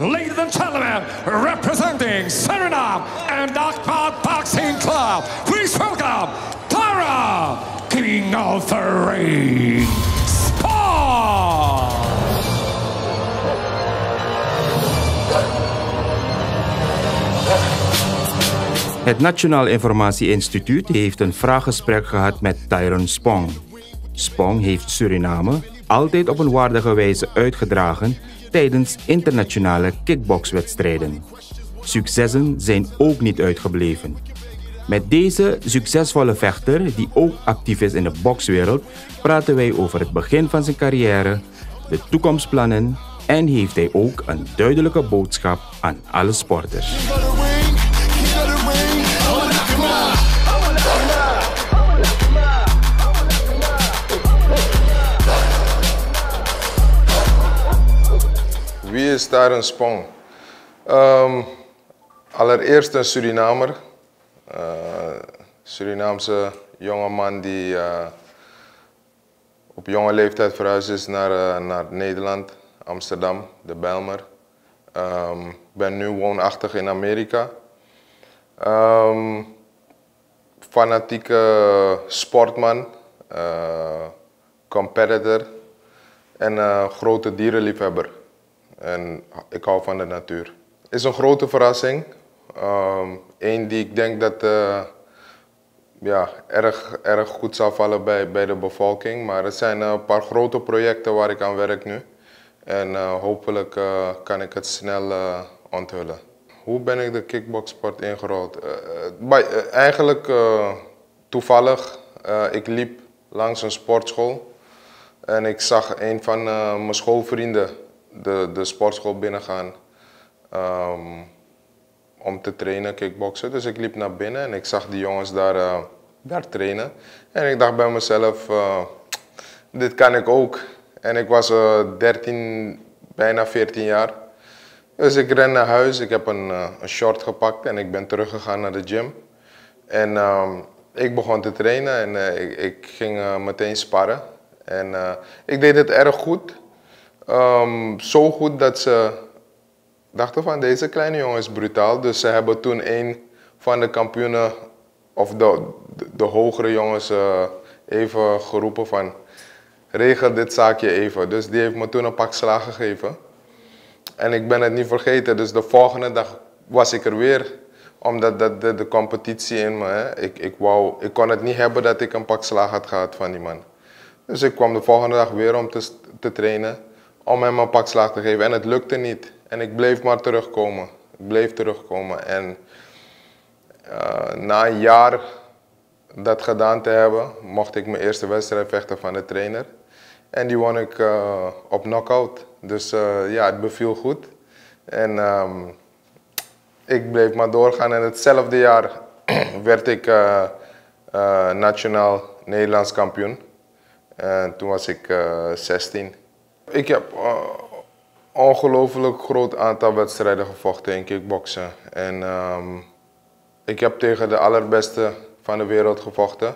ladies and gentlemen, representing Suriname and Dakar Boxing Club, please welcome Tara, King of the Ring! Het Nationaal Informatie Instituut heeft een vraaggesprek gehad met Tyron Spong. Spong heeft Suriname altijd op een waardige wijze uitgedragen tijdens internationale kickboxwedstrijden. Successen zijn ook niet uitgebleven. Met deze succesvolle vechter, die ook actief is in de bokswereld, praten wij over het begin van zijn carrière, de toekomstplannen en heeft hij ook een duidelijke boodschap aan alle sporters. Is daar een Spong? Um, allereerst een Surinamer. Uh, Surinaamse jongeman die uh, op jonge leeftijd verhuisd is naar, uh, naar Nederland, Amsterdam, de Belmer. Ik um, ben nu woonachtig in Amerika. Um, fanatieke sportman, competitor en grote dierenliefhebber. En ik hou van de natuur. Het is een grote verrassing. Eén um, die ik denk dat uh, ja, erg, erg goed zal vallen bij, bij de bevolking. Maar het zijn een paar grote projecten waar ik aan werk nu. En uh, hopelijk uh, kan ik het snel onthullen. Hoe ben ik de kickboxsport ingerold? Bij, eigenlijk toevallig. ik liep langs een sportschool. En ik zag een van mijn schoolvrienden de, de sportschool binnengaan um, om te trainen, kickboksen. Dus ik liep naar binnen en ik zag die jongens daar, uh, daar trainen. En ik dacht bij mezelf, uh, dit kan ik ook. En ik was uh, 13, bijna 14 jaar. Dus ik ren naar huis, ik heb een, een short gepakt en ik ben teruggegaan naar de gym. En um, ik begon te trainen en ik, ik, ging meteen sparren. En ik deed het erg goed. Um, zo goed dat ze dachten van deze kleine jongen is brutaal. Dus ze hebben toen een van de kampioenen of de, de, hogere jongens uh, even geroepen van regel dit zaakje even. Dus die heeft me toen een pak slagen gegeven. En ik ben het niet vergeten. Dus de volgende dag was ik er weer. Omdat dat de, de competitie in me, hè, ik, ik, wou, ik kon het niet hebben dat ik een pak slagen had gehad van die man. Dus ik kwam de volgende dag weer om te, te trainen om hem een pak slaag te geven. En het lukte niet. En ik bleef maar terugkomen. Ik bleef terugkomen. En uh, na een jaar dat gedaan te hebben, mocht ik mijn eerste wedstrijd vechten van de trainer. En die won ik uh, op knockout. Dus uh, ja, het beviel goed. En um, ik bleef maar doorgaan. En hetzelfde jaar werd ik nationaal Nederlands kampioen. En toen was ik 16. Ik heb een uh, ongelooflijk groot aantal wedstrijden gevochten in kickboksen. En um, ik heb tegen de allerbeste van de wereld gevochten.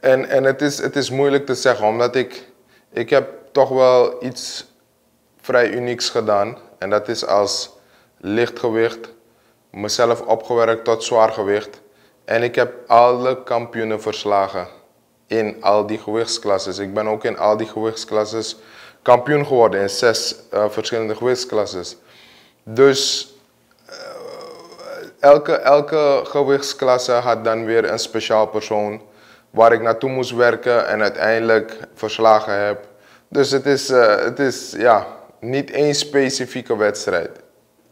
En, en het, is, het is moeilijk te zeggen, omdat ik, ik heb toch wel iets vrij unieks gedaan. En dat is als lichtgewicht mezelf opgewerkt tot zwaargewicht. En ik heb alle kampioenen verslagen in al die gewichtsklasses. Ik ben ook in al die gewichtsklasses kampioen geworden in zes uh, verschillende gewichtsklasses. Dus uh, elke, elke gewichtsklasse had dan weer een speciaal persoon waar ik naartoe moest werken en uiteindelijk verslagen heb. Dus het is, uh, het is ja, niet één specifieke wedstrijd.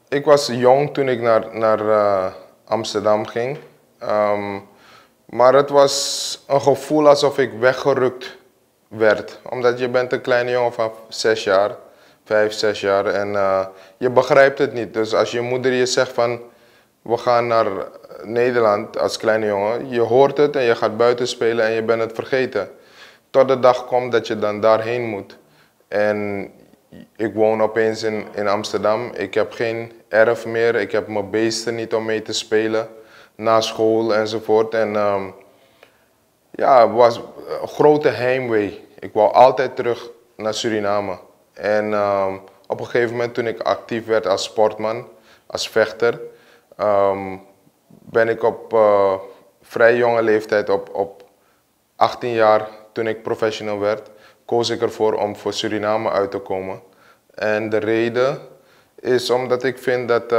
Ik was jong toen ik naar, naar Amsterdam ging. Um, maar het was een gevoel alsof ik weggerukt werd. Omdat je bent een kleine jongen van zes jaar, vijf, zes jaar. En uh, je begrijpt het niet. Dus als je moeder je zegt van we gaan naar Nederland als kleine jongen. Je hoort het en je gaat buiten spelen en je bent het vergeten. Tot de dag komt dat je dan daarheen moet. En ik woon opeens in, in Amsterdam. Ik heb geen erf meer. Ik heb mijn beesten niet om mee te spelen na school enzovoort. En um, ja, het was een grote heimwee. Ik wou altijd terug naar Suriname. En um, op een gegeven moment toen ik actief werd als sportman, als vechter, ehm, ben ik op uh, vrij jonge leeftijd, op, op 18 jaar, toen ik professional werd, koos ik ervoor om voor Suriname uit te komen. En de reden is omdat ik vind dat,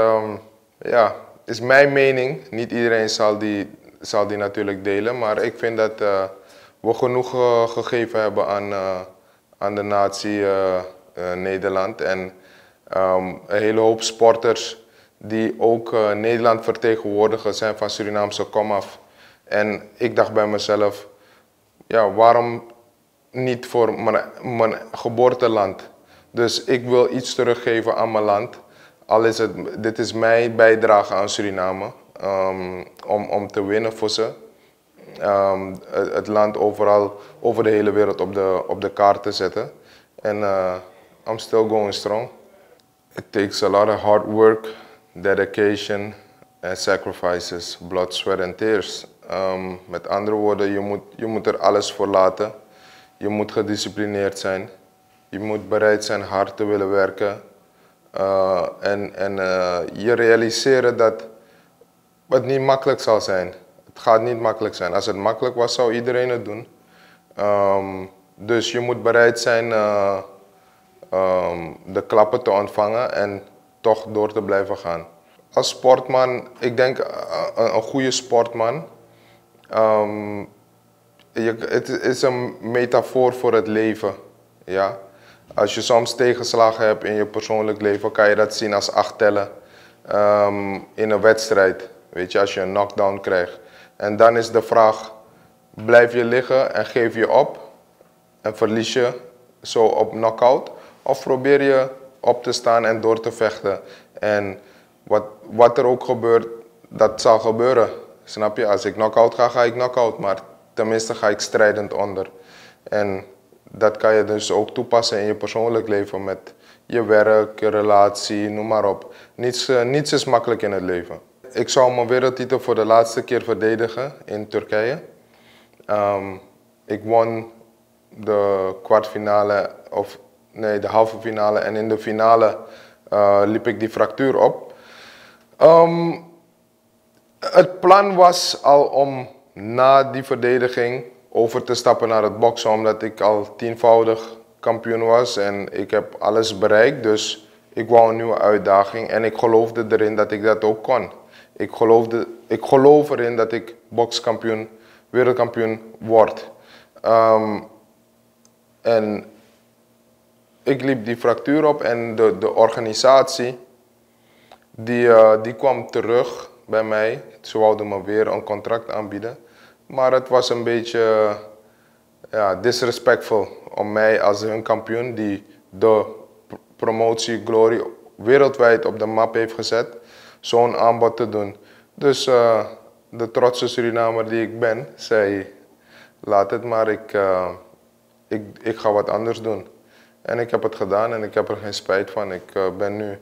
ja, is mijn mening, niet iedereen zal die, zal die natuurlijk delen, maar ik vind dat uh, we genoeg uh, gegeven hebben aan, uh, aan de natie Nederland. En um, een hele hoop sporters die ook Nederland vertegenwoordigen zijn van Surinaamse komaf. En ik dacht bij mezelf, ja, waarom niet voor mijn, mijn geboorteland? Dus ik wil iets teruggeven aan mijn land. Al is het, dit is mijn bijdrage aan Suriname. Um, om, om te winnen voor ze. Um, het, land overal, over de hele wereld op de, op de kaart te zetten. En uh, I'm still going strong. It takes a lot of hard work, dedication and sacrifices, blood, sweat and tears. Um, met andere woorden, je moet, je moet er alles voor laten. Je moet gedisciplineerd zijn. Je moet bereid zijn hard te willen werken. Uh, en en uh, je realiseren dat het niet makkelijk zal zijn. Het gaat niet makkelijk zijn. Als het makkelijk was, zou iedereen het doen. Um, dus je moet bereid zijn uh, um, de klappen te ontvangen en toch door te blijven gaan. Als sportman, ik denk een, een goede sportman. Um, je, het is een metafoor voor het leven. Ja? Als je soms tegenslagen hebt in je persoonlijk leven, kan je dat zien als acht tellen um, in een wedstrijd. Weet je, als je een knockdown krijgt. En dan is de vraag, blijf je liggen en geef je op en verlies je zo op knockout? Of probeer je op te staan en door te vechten? En wat, wat er ook gebeurt, dat zal gebeuren. Snap je? Als ik knockout ga, ga ik knockout. Maar tenminste ga ik strijdend onder. En dat kan je dus ook toepassen in je persoonlijk leven met je werk, je relatie, noem maar op. Niets, uh, niets is makkelijk in het leven. Ik zou mijn wereldtitel voor de laatste keer verdedigen in Turkije. Um, ik won de kwartfinale, of nee, de halve finale. En in de finale uh, liep ik die fractuur op. Um, het plan was al om na die verdediging over te stappen naar het boksen, omdat ik al tienvoudig kampioen was en ik heb alles bereikt. Dus ik wou een nieuwe uitdaging en ik geloofde erin dat ik dat ook kon. Ik, geloofde, ik geloof erin dat ik bokskampioen, wereldkampioen word. Um, en ik liep die fractuur op en de, de organisatie die, uh, die kwam terug bij mij. Ze wilden me weer een contract aanbieden. Maar het was een beetje ja, disrespectful om mij als hun kampioen, die de promotie Glory wereldwijd op de map heeft gezet, zo'n aanbod te doen. Dus uh, de trotse Surinamer die ik ben, zei: Laat het maar, ik, uh, ik, ik ga wat anders doen. En ik heb het gedaan en ik heb er geen spijt van. Ik ben nu een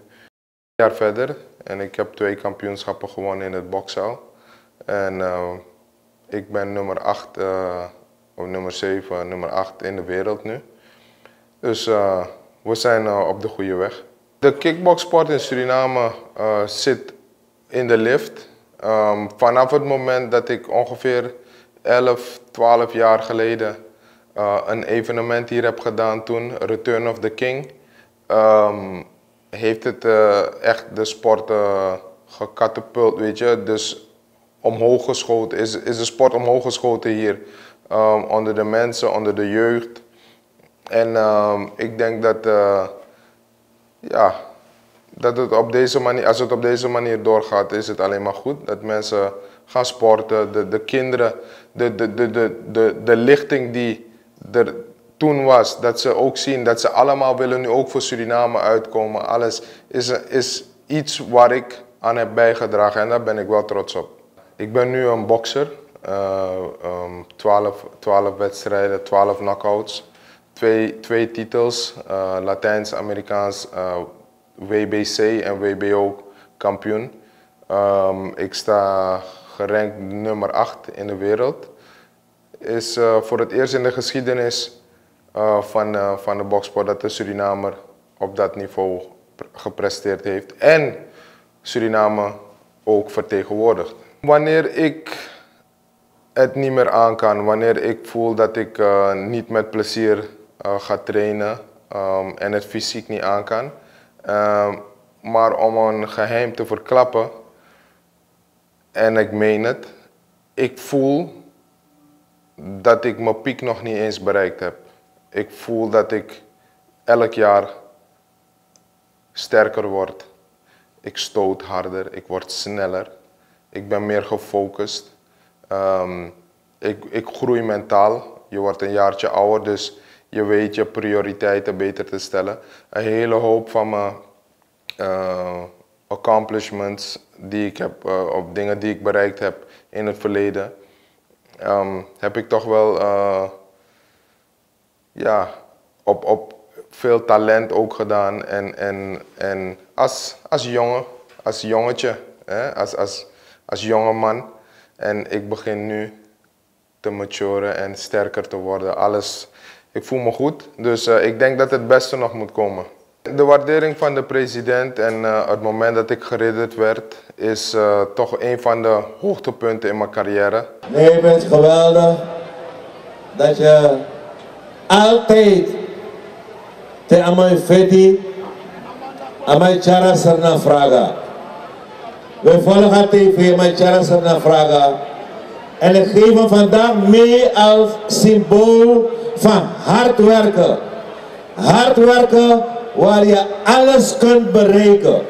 jaar verder en ik heb twee kampioenschappen gewonnen in het bokzaal. En ik ben nummer 8, uh, of nummer 7, nummer 8 in de wereld nu. Dus uh, we zijn uh, op de goede weg. De kickboxsport in Suriname zit in de lift. Um, vanaf het moment dat ik ongeveer 11, 12 jaar geleden een evenement hier heb gedaan toen, Return of the King, um, heeft het echt de sport gecatapult, weet je. Dus omhoog geschoten, is, is de sport omhoog geschoten hier. Um, onder de mensen, onder de jeugd. En um, ik denk dat, uh, ja, dat het op deze manier, als het op deze manier doorgaat, is het alleen maar goed. Dat mensen gaan sporten, de, de kinderen, de, de, de, de, de, de lichting die er toen was, dat ze ook zien dat ze allemaal willen nu ook voor Suriname uitkomen. Alles is, is iets waar ik aan heb bijgedragen en daar ben ik wel trots op. Ik ben nu een bokser. Uh, um, 12, 12 wedstrijden, 12 knockouts. Twee, twee titels, uh, Latijns-Amerikaans uh, WBC en WBO kampioen. Um, ik sta gerankt nummer 8 in de wereld. Is uh, voor het eerst in de geschiedenis van, van de boksport dat de Surinamer op dat niveau gepresteerd heeft en Suriname ook vertegenwoordigt. Wanneer ik het niet meer aan kan, wanneer ik voel dat ik uh, niet met plezier uh, ga trainen um, en het fysiek niet aan kan. Um, maar om een geheim te verklappen, en ik meen het, ik voel dat ik mijn piek nog niet eens bereikt heb. Ik voel dat ik elk jaar sterker word. Ik stoot harder, ik word sneller, ik ben meer gefocust. Um, ik, ik groei mentaal. Je wordt een jaartje ouder, dus je weet je prioriteiten beter te stellen. Een hele hoop van mijn uh, accomplishments die ik heb, uh, op dingen die ik bereikt heb in het verleden, um, heb ik toch wel uh, ja, op, op veel talent ook gedaan. En, en, en als, als jongen, als jongetje, hè, als, als, als jonge man. En ik begin nu te maturen en sterker te worden. Alles, ik voel me goed. Dus uh, ik denk dat het beste nog moet komen. De waardering van de president en uh, het moment dat ik geridderd werd, is uh, toch een van de hoogtepunten in mijn carrière. Nee, je bent geweldig dat je altijd te amai feti, amai cara serna vraga. We volgen TV, amai cara serna vraga. En ik geef vandaag mee als symbool van hard werken. Hard werken waar je alles kunt bereiken.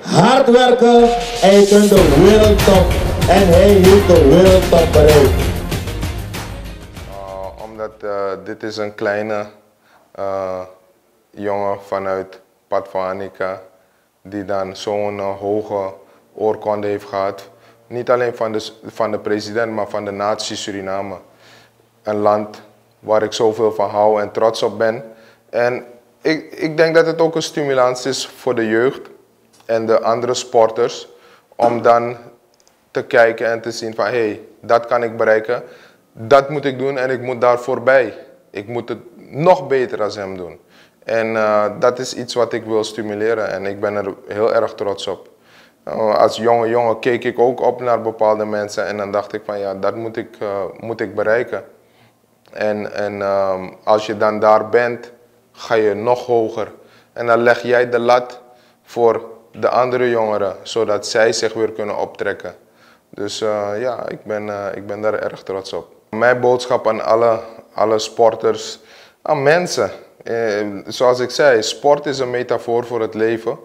Hard werken en je kunt de wereldtop. En hij heeft de wereldtop bereikt. Uh, omdat uh, dit is een kleine uh, jongen vanuit Pad van Annika die dan zo'n hoge oorkonde heeft gehad. Niet alleen van de, van de president, maar van de natie Suriname. Een land waar ik zoveel van hou en trots op ben. En ik, ik denk dat het ook een stimulans is voor de jeugd en de andere sporters om dan te kijken en te zien van hé, hey, dat kan ik bereiken, dat moet ik doen en ik moet daar voorbij. Ik moet het nog beter als hem doen. En uh, dat is iets wat ik wil stimuleren en ik ben er heel erg trots op. Uh, als jonge jongen keek ik ook op naar bepaalde mensen en dan dacht ik van ja, dat moet ik, uh, moet ik bereiken. En, en um, als je dan daar bent, ga je nog hoger. En dan leg jij de lat voor de andere jongeren, zodat zij zich weer kunnen optrekken. Dus uh, ja, ik ben, uh, ik ben daar erg trots op. Mijn boodschap aan alle, alle sporters, aan mensen. Eh, zoals ik zei, sport is een metafoor voor het leven.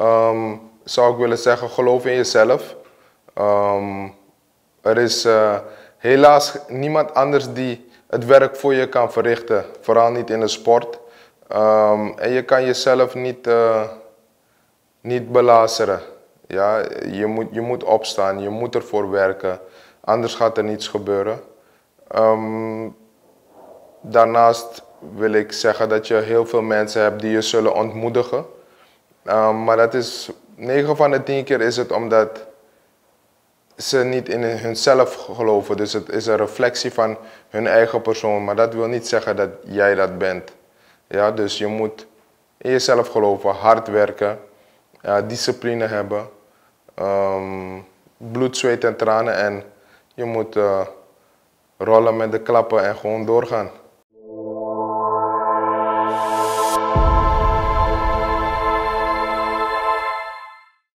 Um, zou ik willen zeggen, geloof in jezelf. Um, er is uh, helaas niemand anders die het werk voor je kan verrichten, vooral niet in de sport. Um, en je kan jezelf niet, uh, niet belazeren. Ja, je, moet, je moet opstaan, je moet ervoor werken, anders gaat er niets gebeuren. Um, daarnaast wil ik zeggen dat je heel veel mensen hebt die je zullen ontmoedigen. Maar dat is 9 van de 10 keer is het omdat ze niet in hunzelf geloven. Dus het is een reflectie van hun eigen persoon. Maar dat wil niet zeggen dat jij dat bent. Ja, dus je moet in jezelf geloven, hard werken, discipline hebben, um, bloed, zweet en tranen. En je moet uh, rollen met de klappen en gewoon doorgaan.